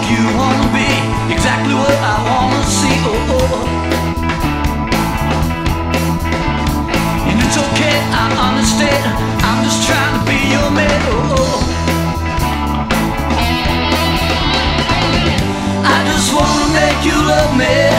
like you wanna be Exactly what I wanna see oh, oh, oh. And it's okay, I understand I'm just trying to be your man oh, oh. oh. I just wanna make you love me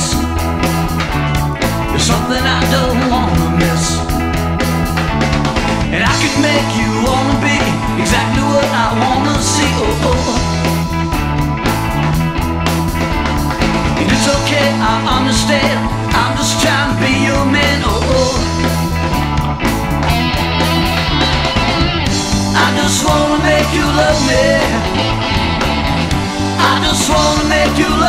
kiss, there's something I don't wanna miss. And I could make you wanna be exactly what I wanna see. Oh, oh. And it's okay, I understand. I'm just trying to be your man. Oh, oh. I just wanna make you love me. I just wanna make you